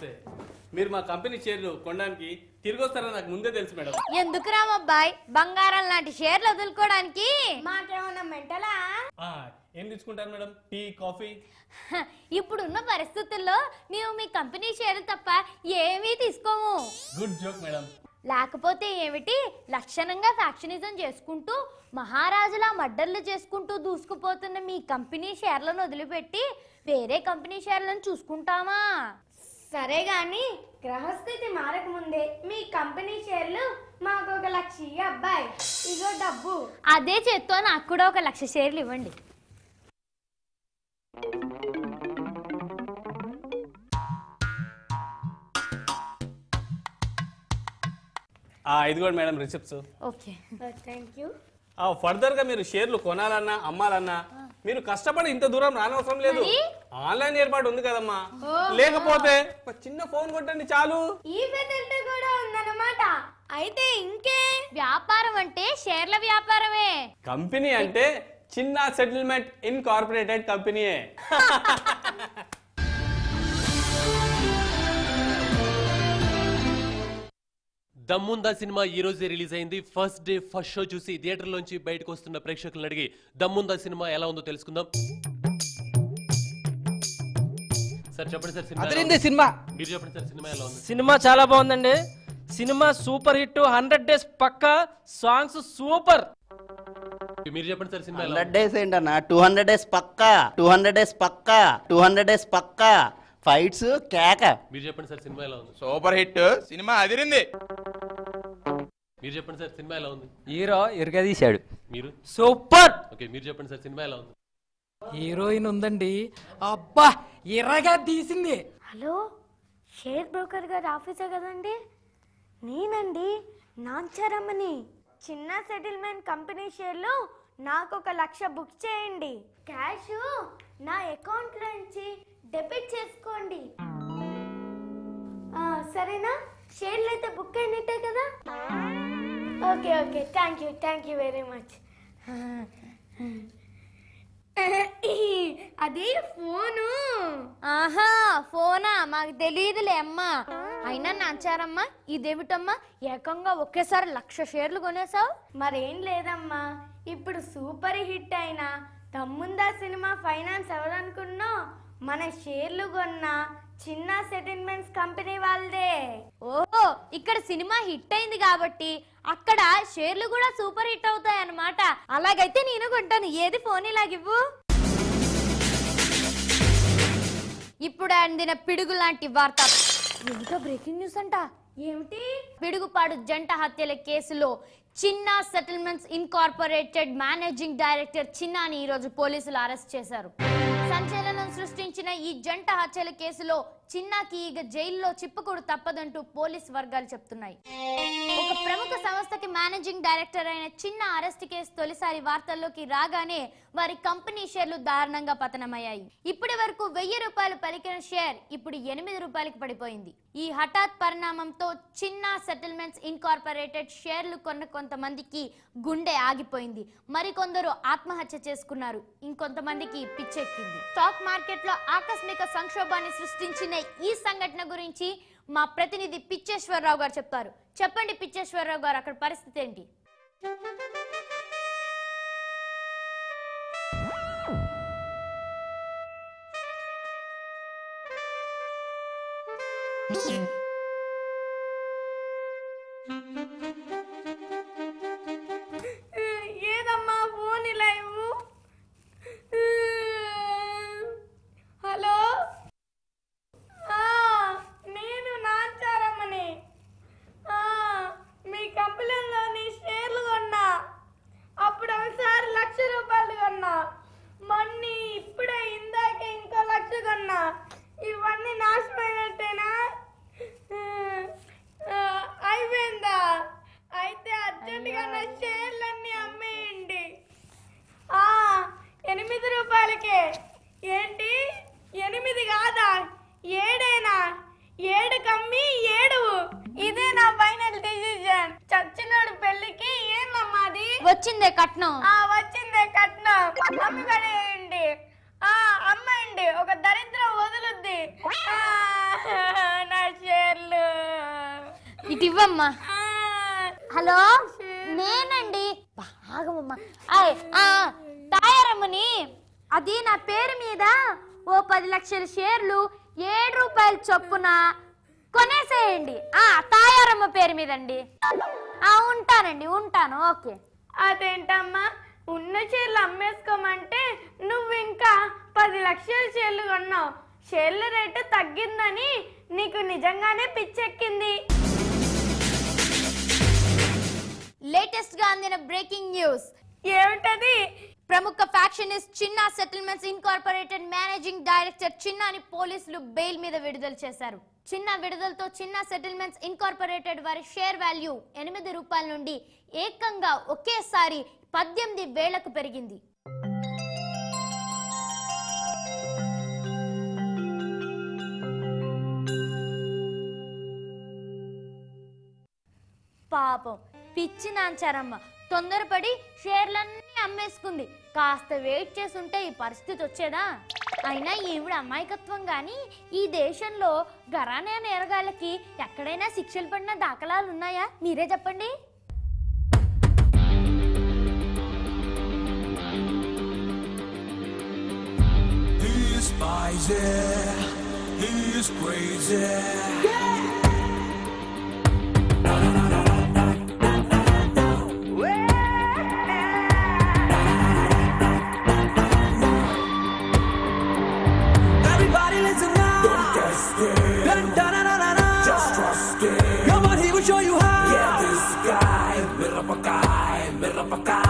నమస్తే. నమస్తే మీరు మా కంపెనీ షేర్లు కొనడానికి తిరిగి వస్తారని నాకు ముందే తెలుసు మేడం. ఎందుకు రామబ్బాయ్ బంగారం లాంటి షేర్లు వదులుకోవడానికి? మాకేమన్నా మెంటలా? ఆ, ఏం తీసుకుంటారు మేడం? Tea coffee? హ, ఇప్పుడున్న పరిస్థితుల్లో మేము మీ కంపెనీ షేర్లు తప్ప ఏమీ తీసుకోము గుడ్ జోక్ మేడం. లేకపోతే ఏమిటి? లక్షణంగా ఫ్యాక్షనిజం చేసుకుంటూ మహారాజులా మడ్డర్లు చేసుకుంటూ దూసుకుపోతున్న మీ కంపెనీ షేర్లను వదిలిపెట్టి వేరే కంపెనీ షేర్లను చూసుకుంటామా? సరే గాని గ్రహస్థితి మారకముందే మీ కంపెనీ షేర్లు మాకు ఒక లక్ష ఇయ్యి అబ్బాయి. ఇగో డబ్బు. అదే చేత్తో నాకు కూడా ఒక లక్ష షేర్లు ఇవ్వండి. ఆ, ఇదిగోండి madam receipts. Okay. Thank you ఫర్దర్గా మీరు షేర్లు కొనాలన్నా అమ్మాలన్నా మీరు కష్టపడి ఇంత దూరం రానవసరం లేదు? ఆన్లైన్ ఏర్పాటు ఉంది కదమ్మా. లేకపోతే చిన్న ఫోన్ కొట్టండి చాలు. ఈ ఫెసిలిటీ కూడా ఉందన్నమాట. అయితే ఇంకే? వ్యాపారం అంటే షేర్ల వ్యాపారమే. కంపెనీ అంటే చిన్న సెటిల్మెంట్ ఇన్కార్పొరేటెడ్ కంపెనీయే. దమ్ముందా సినిమా ఈ రోజే రిలీజ్ అయింది. ఫస్ట్ డే ఫస్ట్ షో చూసి థియేటర్ లోంచి బయటకు వస్తున్న ప్రేక్షకులను అడిగి దమ్ముందా సినిమా ఎలా ఉందో తెలుసుకుందాం. సార్ చెప్పండి సార్ సినిమా ఎలా అదిరింది ఉంది? సినిమా. మీరు చెప్పండి సార్ సినిమా ఎలా ఉంది? సినిమా చాలా బాగుందండి. Cinema super hit hundred days పక్కా సాంగ్స్ సూపర్. మీరు చెప్పండి సార్ సినిమా ఎలా హండ్రెడ్ డేస్ ఏంటన్నా? టూ హండ్రెడ్ డేస్ పక్కా టూ హండ్రెడ్ డేస్ పక్కా టూ హండ్రెడ్ డేస్ పక్కా. ఫైట్స్ కేక. మీరు చెప్పండి సార్ సినిమా ఎలా ఉంది? Super hit. సినిమా అదిరింది. మీరు చెప్పండి సార్ సినిమా ఎలా ఉంది? హీరో ఇరగదీశాడు. మీరు? సూపర్! ఓకే మీరు చెప్పండి సార్ సినిమా ఎలా ఉంది? హీరోయిన్ ఉందండి. అబ్బా ఎర్రగా తీసింది. హలో షేర్ బ్రోకర్ గారి ఆఫీసే కదండి? నేనండి నాంచారమ్మని. చిన్న సెటిల్మెంట్ కంపెనీ షేర్లు నాకు ఒక లక్ష బుక్ చేయండి. క్యాష్? నా అకౌంట్ నుంచి డెబిట్ చేసుకోండి. సరేనా? షేర్లు అయితే బుక్ అయినట్టే కదా? Okay okay. Thank you thank you very much. అది ఫోను. ఆహా ఫోనా? మాకు తెలియదులే అమ్మా. అయినా నాచారమ్మా ఇదేమిటమ్మా? ఏకంగా ఒకేసారి లక్ష షేర్లు కొనేసావు మరేం లేదమ్మా. ఇప్పుడు సూపర్ హిట్ అయిన తమ్ముందా సినిమా ఫైనాన్స్ ఎవరనుకున్నా మన షేర్లు కొన్న చిన్న సెటిల్మెంట్స్ కంపెనీ వాళ్ళదే. ఓహో ఇక్కడ సినిమా హిట్ అయింది కాబట్టి అక్కడ షేర్లు కూడా సూపర్ హిట్ అవుతాయి అన్నమాట అలాగైతే నేను కొంటాను. ఏది ఫోన్ ఇలాగివ్వు? ఇప్పుడు అందిన పిడుగు లాంటి వార్త. ఏమిటో బ్రేకింగ్ న్యూస్ అంట? ఏమిటి? పిడుగుపాడు జంట హత్యల కేసులో Chinna settlements incorporated managing director చిన్నాని ఈరోజు పోలీసులు అరెస్ట్ చేశారు. సంచలనం సృష్టించిన ఈ జంట హత్యల కేసులో చిన్నాకి ఇక జైల్లో చిప్పకూడు తప్పదంటూ పోలీస్ వర్గాలు చెప్తున్నాయి. ఒక ప్రముఖ సంస్థకి మేనేజింగ్ డైరెక్టర్ అయిన చిన్న అరెస్ట్ కేసు తొలిసారి వార్తల్లోకి రాగానే వారి కంపెనీ షేర్లు దారుణంగా పతనమయ్యాయి. ఇప్పటి వరకు వెయ్యి రూపాయలు పలికిన షేర్ ఇప్పుడు ఎనిమిది రూపాయలకు పడిపోయింది. ఈ హఠాత్ పరిణామంతో చిన్న సెటిల్మెంట్స్ ఇన్కార్పొరేటెడ్ షేర్లు కొన్న కొంతమందికి గుండె ఆగిపోయింది. మరికొందరు ఆత్మహత్య చేసుకున్నారు. ఇంకొంతమందికి పిచ్చెక్కింది. స్టాక్ మార్కెట్లో ఆకస్మిక సంక్షోభాన్ని సృష్టించిన ఈ సంఘటన గురించి మా ప్రతినిధి పిచ్చేశ్వరరావు గారు చెప్తారు. చెప్పండి పిచ్చేశ్వరరావు గారు అక్కడ పరిస్థితి ఏంటి? ఏదమ్మా కొన్నా. మొన్న ఇప్పుడే ఇందాకే ఇంకో లక్ష కొన్నా. ఇవన్నీ నాశనమైనట్టేనా ఆ, అయిపోయిందా? అయితే అర్జెంటుగా నా షేర్లన్నీ అమ్మేయండి. ఆ, ఎనిమిది రూపాయలకే. ఏంటి? ఎనిమిది కాదా? ఏడేనా? ఏడు కమ్మి? వచ్చిందే కట్నం. ఆ వచ్చిందే కట్నం. అమ్మి పడేయండి ఆ అమ్మండి ఒక దరిద్రం వదులుద్ది. నా షేర్లు. ఇటు ఇవ్వమ్మా. హలో? నేనండి. బాగమ్మా. ఆయ్, ఆ, తాయారమ్మని. అది నా పేరు మీద ఓ పది లక్షల షేర్లు ఏడు రూపాయల చొప్పున కొనేసేయండి. ఆ తాయారమ్మ పేరు మీదండి. ఆ ఉంటానండి ఉంటాను. ఓకే. అదేంటమ్మా? ఉన్న షేర్లు అమ్మేసుకోమంటే నువ్వు ఇంకా పది లక్షల షేర్లు కొన్నావు. షేర్ల రేటు తగ్గిందని నీకు నిజంగానే పిచ్చెక్కింది. లేటెస్ట్గా అందిన బ్రేకింగ్ న్యూస్. ఏమిటది? ప్రముఖ factionist Chinna settlements incorporated managing director చిన్నాని పోలీసులు బెయిల్ మీద విడుదల చేశారు. చిన్న విడుదలతో చిన్న సెటిల్మెంట్స్ ఇన్కార్పొరేటెడ్ వారి షేర్ వాల్యూ ఎనిమిది రూపాయల నుండి ఏకంగా ఒకేసారి పద్దెనిమిది వేలకు పెరిగింది. పాపం పిచ్చి నాంచారమ్మ. తొందరపడి షేర్లన్నీ అమ్మేసుకుంది. కాస్త వెయిట్ చేసుంటే ఈ పరిస్థితి వచ్చేదా? అయినా ఈవిడ అమాయకత్వం గాని ఈ దేశంలో గరానే నేరగాళ్ళకి ఎక్కడైనా శిక్షలు పడిన దాఖలాలు ఉన్నాయా మీరే చెప్పండి He's crazy. Yeah! Merapakai, merapakai